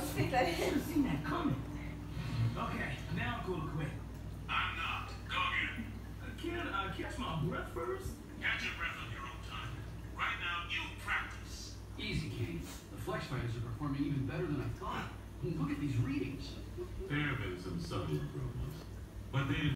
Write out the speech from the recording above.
Stick that in. seen that coming. Okay, now go to quit. I'm not. Go again. Uh, Can I catch my breath first? Catch your breath on your own time. Right now, you practice. Easy, Kane. The Flex Fighters are performing even better than I thought. Look at these readings. There have been some subtle improvements, but they